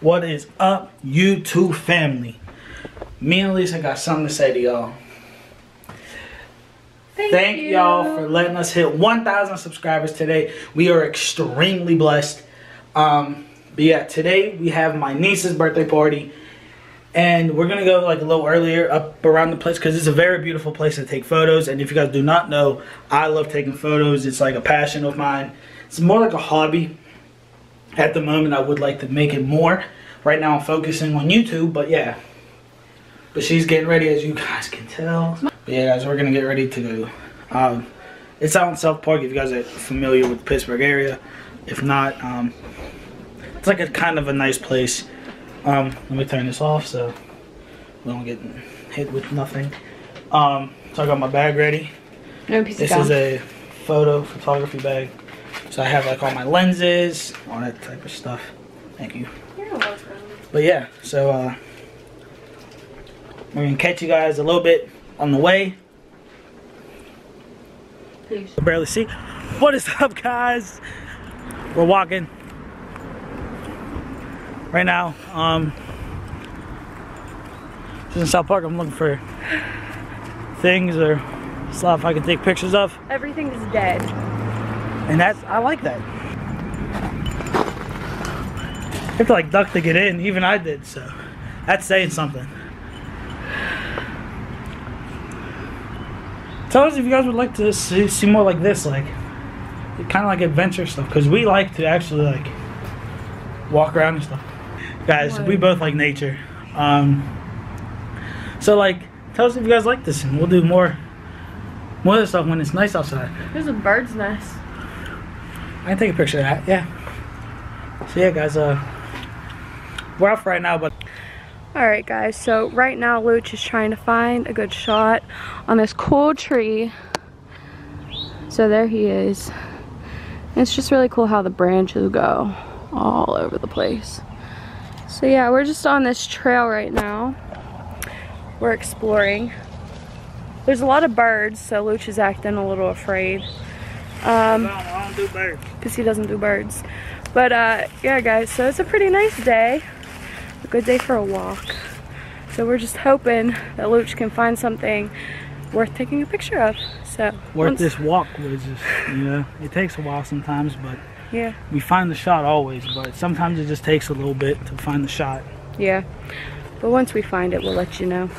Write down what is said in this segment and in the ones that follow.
What is up, YouTube family? Me and Lisa got something to say to y'all. Thank, Thank y'all for letting us hit 1,000 subscribers today. We are extremely blessed. Um, but yeah, today we have my niece's birthday party. And we're going to go like a little earlier up around the place because it's a very beautiful place to take photos. And if you guys do not know, I love taking photos. It's like a passion of mine. It's more like a hobby. At the moment, I would like to make it more. Right now, I'm focusing on YouTube, but yeah. But she's getting ready, as you guys can tell. But yeah, guys, we're gonna get ready to go. Um, it's out in South Park. If you guys are familiar with the Pittsburgh area, if not, um, it's like a kind of a nice place. Um, let me turn this off so we don't get hit with nothing. Um, so I got my bag ready. No piece This of is a photo photography bag. So I have like all my lenses, all that type of stuff. Thank you. You're welcome. But yeah, so uh, we're gonna catch you guys a little bit on the way. Please. Barely see. What is up, guys? We're walking right now. Um, just in South Park. I'm looking for things or stuff I can take pictures of, Everything is dead. And that's I like that. You have to like duck to get in. Even I did, so that's saying something. Tell us if you guys would like to see, see more like this, like kind of like adventure stuff, because we like to actually like walk around and stuff. Guys, we both like nature. Um, so like, tell us if you guys like this, and we'll do more, more of this stuff when it's nice outside. There's a bird's nest. I can take a picture of that. Yeah. So yeah, guys. Uh, we're off right now, but Alright guys, so right now Luch is trying to find a good shot on this cool tree. So there he is. It's just really cool how the branches go all over the place. So yeah, we're just on this trail right now. We're exploring. There's a lot of birds, so Luch is acting a little afraid. Um, I don't do birds. because he doesn't do birds. But uh, yeah, guys, so it's a pretty nice day. A good day for a walk. So we're just hoping that Luch can find something worth taking a picture of. So Worth once- this walk was just, you know, it takes a while sometimes, but Yeah, we find the shot always. But sometimes it just takes a little bit to find the shot. yeah. But once we find it, we'll let you know.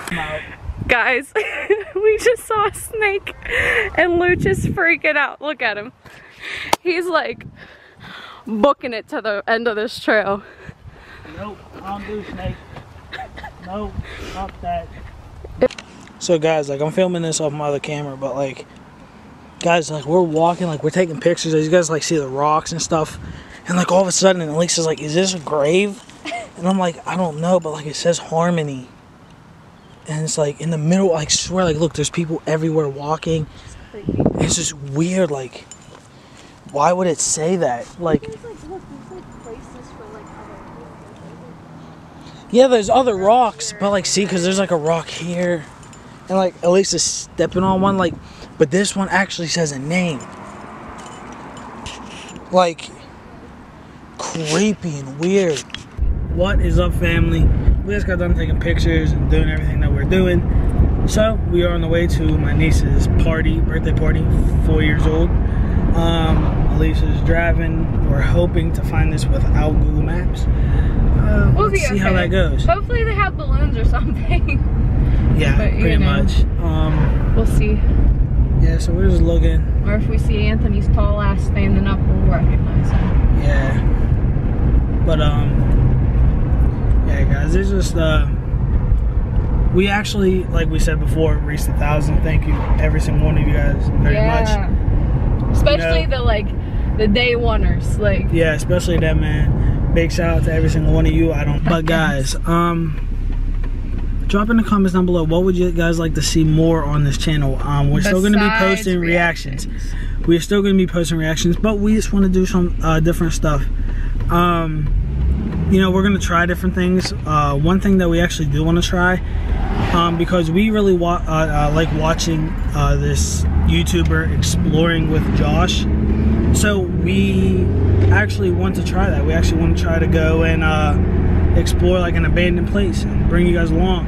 Guys, we just saw a snake and Luch is freaking out. Look at him. He's like booking it to the end of this trail. Nope, I don't do snake. Nope, not that. So guys, like I'm filming this off my other camera, but like, guys, like we're walking, like we're taking pictures. You guys like see the rocks and stuff, and like all of a sudden, Elisa's like, "Is this a grave?" And I'm like, "I don't know," but like it says Harmony, and it's like in the middle. I swear, like look, there's people everywhere walking. It's just weird. Like, why would it say that? Like. Yeah, there's other rocks, but like, see, because there's like a rock here, and like Elisa's stepping on one, like, but this one actually says a name. Like, creepy and weird. What is up, family? We just got done taking pictures and doing everything that we're doing. So, we are on the way to my niece's party, birthday party, four years old. Um, Elisa's driving. We're hoping to find this without Google Maps. Uh, We'll see how that goes. Hopefully they have balloons or something. Yeah, But, pretty know. much. Um, we'll see. yeah, so we're just looking. Or if we see Anthony's tall ass standing up, we'll recognize him. Yeah. But um, yeah, guys, it's just uh, we actually, like we said before, reached a thousand. Thank you, every single one of you guys, very much. Especially You know- the like the day oneers. Like Yeah, especially that man. Big shout out to every single one of you. I don't. But guys, um. Drop in the comments down below. What would you guys like to see more on this channel? Um, we're still going to be Besides posting reactions. We're still going to be posting reactions, but we just want to do some uh, different stuff. Um, you know, we're to try different things. Uh, one thing that we actually do want to try, um, because we really wa- uh, uh, like watching uh, this YouTuber exploring with Josh. So we actually want to try that. We actually want to try to go and uh, explore like an abandoned place and bring you guys along.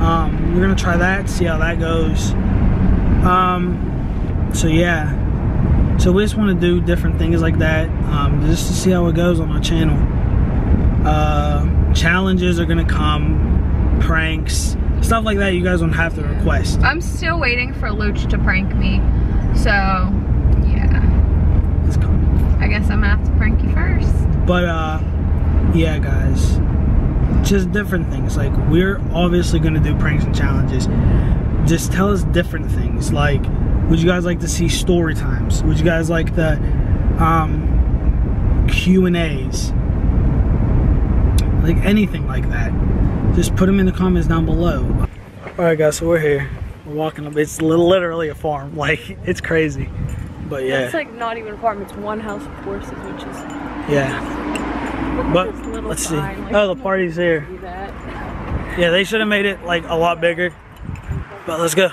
Um, we're gonna try that, see how that goes. Um, so yeah, so we just want to do different things like that, um, just to see how it goes on our channel. Uh, challenges are gonna come, pranks, stuff like that. You guys don't have to request. I'm still waiting for Luch to prank me. So, yeah. It's coming. I guess I'm gonna have to prank you first. But uh, yeah, guys, just different things. Like we're obviously gonna do pranks and challenges. Just tell us different things. Like, would you guys like to see story times? Would you guys like the um, Q and A's? Like anything like that. Just put them in the comments down below. All right, guys. So we're here. We're walking up. It's literally a farm. Like it's crazy. But yeah, It's like not even a farm, it's one house of horses, which is yeah. But let's see. like- Oh, the party's here. Yeah, they should have made it like a lot bigger. But let's go.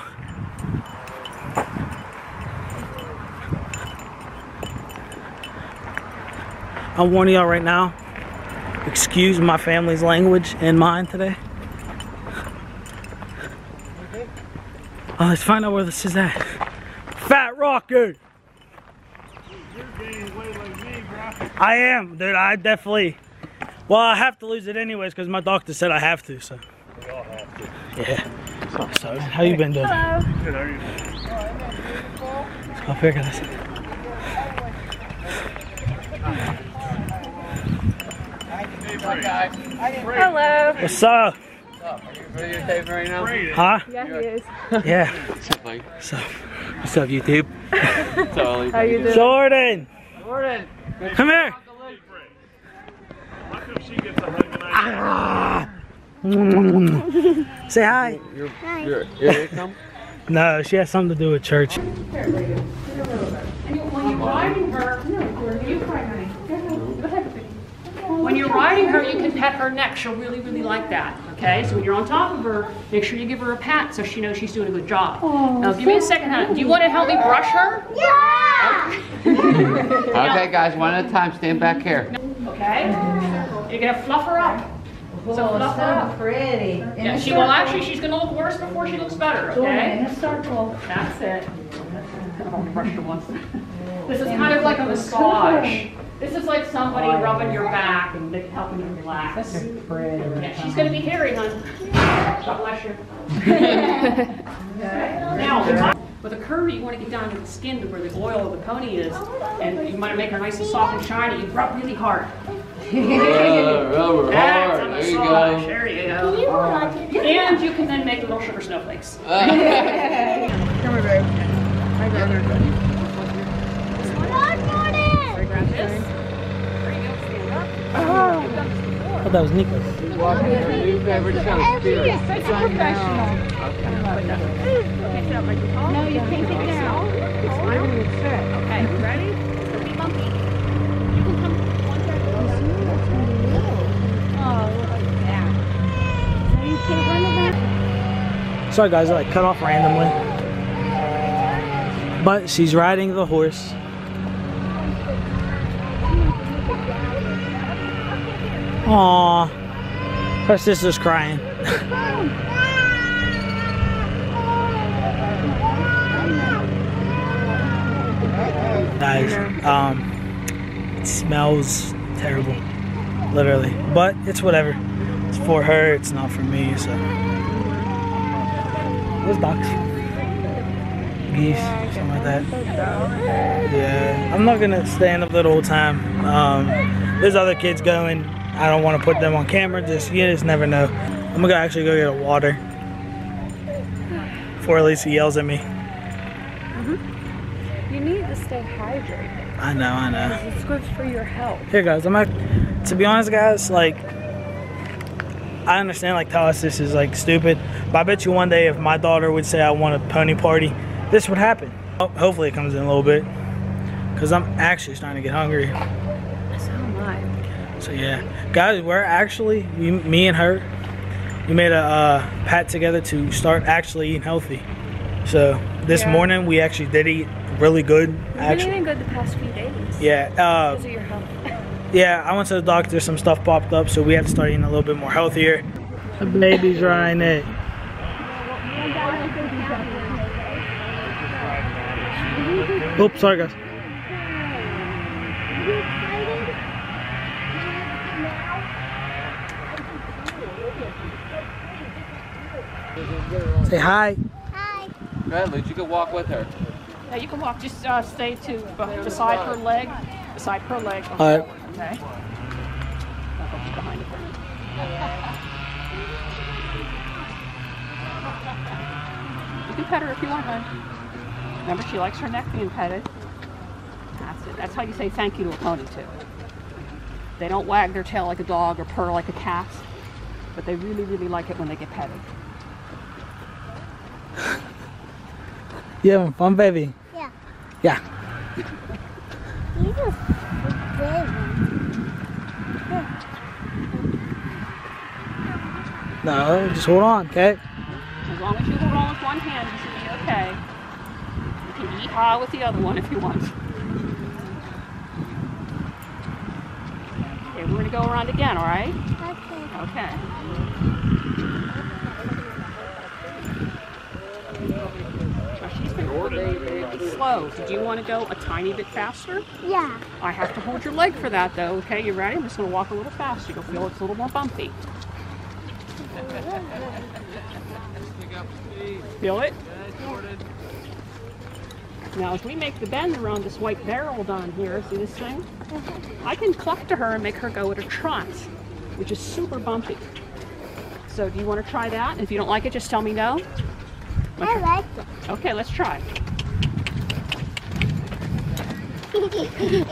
I'm warning y'all right now. Excuse my family's language and mine today. Oh, let's find out where this is at. Fat Rocker! I am, dude. I definitely. Well, I have to lose it anyways because my doctor said I have to. So. Yeah. So, how you been doing? Hello. Let's go here, guys. Hello. What's up? videotaping right now? Huh? Yeah, he is. Yeah. Like, So, what's up, YouTube? totally. How you doing? Jordan, Jordan! come here. Ah! Say hi. You're, you're, you're? No, she has something to do with church. When you're riding her, you cry, honey. When you're riding her, you can pet her neck. She'll really, really like that. Okay, so when you're on top of her, make sure you give her a pat so she knows she's doing a good job. Oh, now, give me a second, honey. Do you want to help me brush her? Yeah! Okay, guys, one at a time. Stand back here. Okay. You're gonna fluff her up. So oh, fluff her up. pretty. In Yeah, a she will actually. She's gonna look worse before she looks better. Okay. In a circle. That's it. I'll brush her once. This is kind of like a massage. This is like somebody rubbing your back and helping you relax. Yeah, she's gonna be hairy, hon. God bless you. Now, with a curry, you want to get down to the skin to where the oil of the pony is, and you want to make her nice and soft and shiny. You rub really hard. Uh, rubber That's hard. There you go. There you go. And you can then make little sugar snowflakes. Grab this. There you go. Stand up. You've done this before. Oh, that was Nico. Walking your new favorite Spirit. Okay, sit up like you No, you can't get down. Okay, you ready? Don't be lumpy. You can come one side or the other. Sorry, guys, I like cut off randomly. But she's riding the horse. Aww. Her sister's crying. Guys, um, it smells terrible. Literally. But it's whatever. It's for her, it's not for me, so. Those ducks. Geese, something like that. Yeah, I'm not gonna stand up there the whole time. Um, there's other kids going. I don't want to put them on camera. Just you just never know. I'm gonna actually go get a water before Lisa yells at me. Mm-hmm. You need to stay hydrated. I know, I know. It's good for your health. Here, guys. I'm not. To be honest, guys, like I understand like this is like stupid, but I bet you one day if my daughter would say I want a pony party, this would happen. Ho- Hopefully, it comes in a little bit, cause I'm actually starting to get hungry. So am I. So yeah, guys, we're actually we, me and her, we made a uh, pat together to start actually eating healthy. So this Yeah. morning we actually did eat really good. You've been eating good the past few days. yeah. Uh, Because of your health. Yeah, I went to the doctor. Some stuff popped up, so we have to start eating a little bit more healthier. The baby's riding it. Oops, sorry guys. Say hi. Go ahead, Luke. You can walk with her. Now you can walk, just uh, stay to beside her leg, beside her leg. All right. Okay. Behind it for you. You can pet her if you want, hon. Remember, she likes her neck being petted. That's it. That's how you say thank you to a pony, too. They don't wag their tail like a dog or purr like a cat, but they really, really like it when they get petted. You having fun, baby? Yeah. Yeah. He's a big one. No, just hold on, okay? As long as you hold on with one hand, you should be okay. You can eat high with the other one if you want. Okay, we're gonna go around again, all right? Okay. Okay. Now she's been very, very slow. Did you want to go a tiny bit faster? Yeah. I have to hold your leg for that though. Okay, you ready? I'm just gonna walk a little faster. You'll feel it's a little more bumpy. Feel it? Now, as we make the bend around this white barrel down here, see this thing? I can cluck to her and make her go at a trot, which is super bumpy. So, do you want to try that? If you don't like it, just tell me no. I like it. Okay, let's try. Good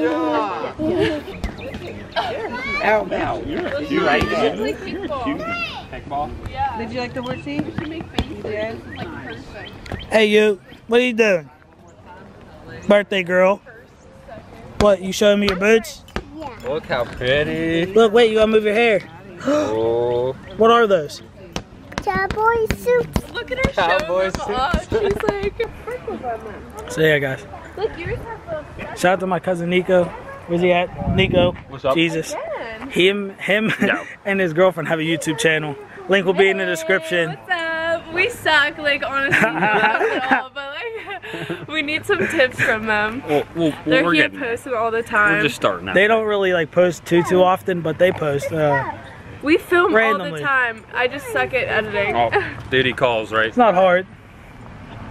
job. Ow, ow. You like that? Did you like the horsey? You did? Hey, you. What are you doing? Birthday girl. What, you showing me your boots? Yeah. Look how pretty. Look, wait, you gotta move your hair. Oh, What are those? Cowboy suits. Look at her Cowboy suits. them. She's like, So yeah, guys. look, yours have those Shout out to my cousin Nico. Where's he at? Nico. What's up? Jesus. again. Him, him, and his girlfriend have a YouTube channel. Link will be in the description. What's up? We suck, like honestly, we need some tips from them. Well, well, They're we're here getting posting all the time. We're just starting out. They don't really like post too too often, but they post. Uh, we film all the time. I just suck at editing. Oh, duty calls, right? it's not hard.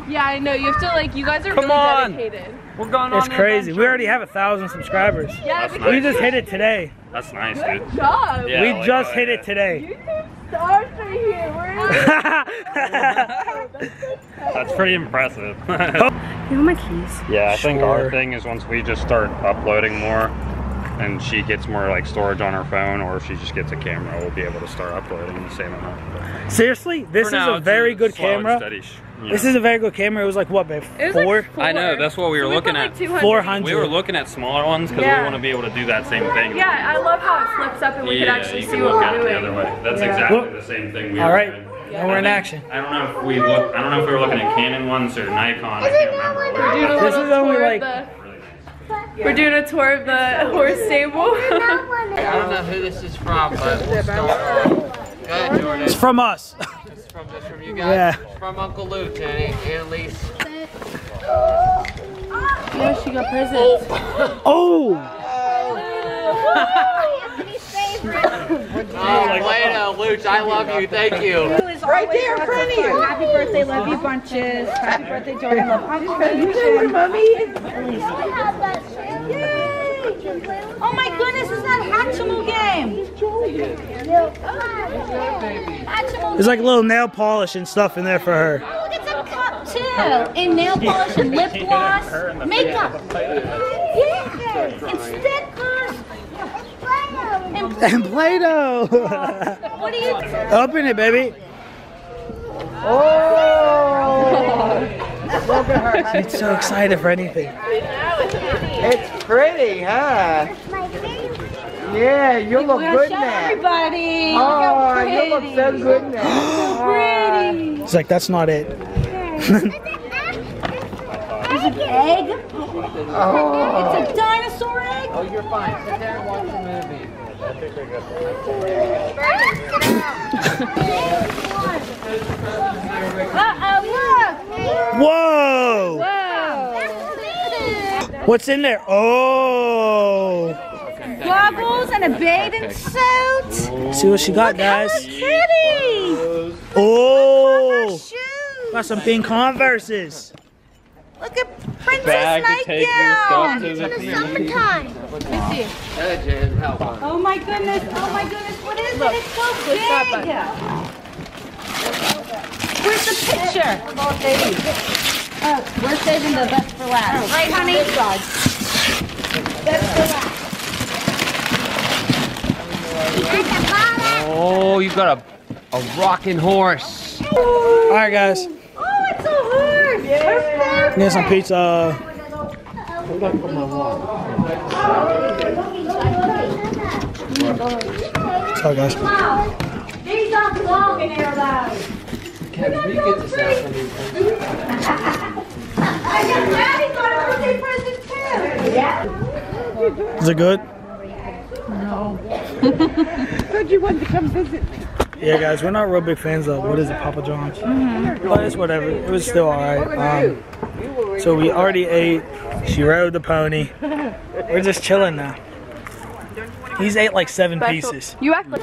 Yeah, I know. You have to like. You guys are Come really on. dedicated. We're going on. It's crazy. We already have a thousand subscribers. Yeah, That's because We just hit it today. That's nice, dude. good job. Yeah, we like, just oh, hit yeah. it today. Stars right here. We're That's pretty impressive. Oh. You know my keys. yeah, I think our thing is once we just start uploading more, and she gets more like storage on her phone, or if she just gets a camera, we'll be able to start uploading the same amount. But Seriously, this for is now, a it's very good camera. steady sh- you This is a very good camera. It was like what, babe? It was Four. like four. I know, that's what we were So looking put, at. Like 200. 400. We were looking at smaller ones because Yeah. we want to be able to do that same thing. Yeah, I love how it flips up and we yeah, can actually you see can what look we're at it doing. the other way. That's Yeah. exactly Well, the same thing we All were right, doing. now we're in action. I don't know if we look. I don't know if we were looking at Canon ones or Nikon. I can't remember. We're What doing a it was. This is only tour like- of the. We're doing a tour of the horse stable. Not one of I don't know who this is from, but we'll start. Go ahead, Jordan. It's from us. It's from just from you guys. Yeah. It's from Uncle Luke and Annalise. yeah, oh. she got presents. Oh, Oh, oh. oh Plano, Luke, I love you. Thank you. Right there in front of you. Happy birthday, love you bunches. Happy birthday, Jordan. Love Uncle Luke. mommy. Oh my goodness, is that Hatchimal game? Hatchimal. there's like a little nail polish and stuff in there for her. Oh, look at some cup too. And nail polish and lip gloss. Makeup. Yeah. And stickers. And And Play-Doh. what do you Open it, baby. Look at her. She's so excited for anything. It's pretty, huh? My favorite. Yeah, you look We're good show now. everybody. Oh, Look how you look so pretty. good now. Pretty. It's like that's not it. There's an egg. Oh. It's a dinosaur egg. Oh, you're fine. Sit down and watch the movie. Uh-oh, look. Whoa. Whoa! What's in there? Oh! Goggles and a bathing suit. See what she got, guys. Kitty. Oh! Shoes. Got some pink Converses. Look at Princess Bag to take your stuff Nightgown. to the Summertime. Oh my goodness, oh my goodness, what is it? It's so big. Where's the picture? Oh, we're saving the best for last. Right, honey? Best for last. Oh, you got a, a rocking horse. All right, guys. Oh, it's a horse. Perfect. Get some pizza. Sorry, guys. These don't belong in here, though. Kevin, you get this out for me. I got Daddy got a birthday present too. Yeah. Is it good? Said you wanted to come visit me. Yeah, guys, we're not real big fans of what is it, Papa John's? But it's whatever. It was still alright. Um, so we already ate. She rode the pony. We're just chilling now. He's ate like seven pieces. You act like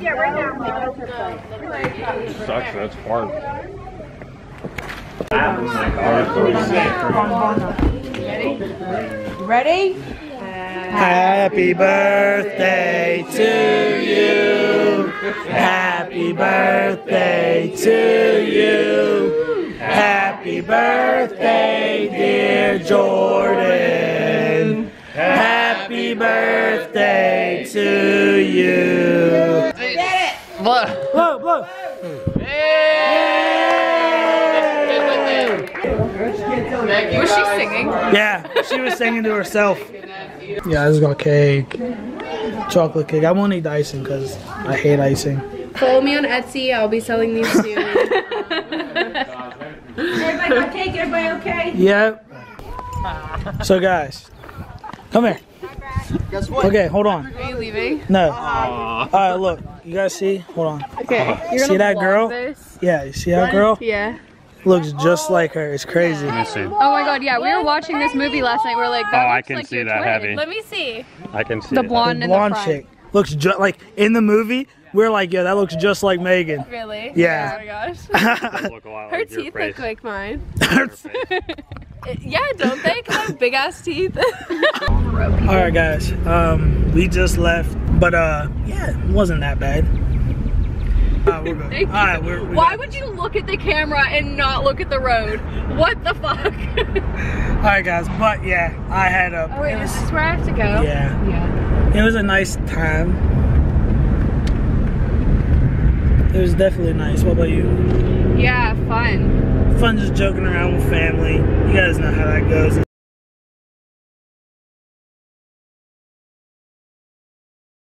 Yeah, right now. Sucks, that's hard. Ready? Ready? Happy birthday to you. Happy birthday to you. Happy birthday, dear Jordan. Happy birthday to you. Get it! Look. Blow, blow. Was she singing? Yeah, she was singing to herself. Yeah, I just got cake. Chocolate cake. I won't eat the icing because I hate icing. Follow me on Etsy. I'll be selling these soon. Everybody got cake? Everybody okay? Yep. So guys, come here. Guess what? Okay, hold on. Are you leaving? No. All right, look. You guys see? Hold on. Okay. You're See that girl? This? Yeah, you see that girl? Yeah. Looks just like her. It's crazy. Let me see. Oh my god, yeah, we were watching this movie last night. We are like, that Oh, I can like see that twin. heavy. Let me see. I can see The it. blonde The in the blonde chick looks just like in the movie. We're like, yeah, that looks just like Megan. Really? Yeah. Oh my gosh. Look a lot Her like teeth look like mine. Your. Yeah, don't they? Cause I have big ass teeth. All right, guys. Um, we just left, but uh, yeah, it wasn't that bad. We're good. All right, we're. we Why would you look at the camera and not look at the road? What the fuck? All right, guys. But yeah, I had a. oh wait, it is was- this where I have to go? Yeah. Yeah. It was a nice time. It was definitely nice. What about you? Yeah, fun. Fun just joking around with family. You guys know how that goes.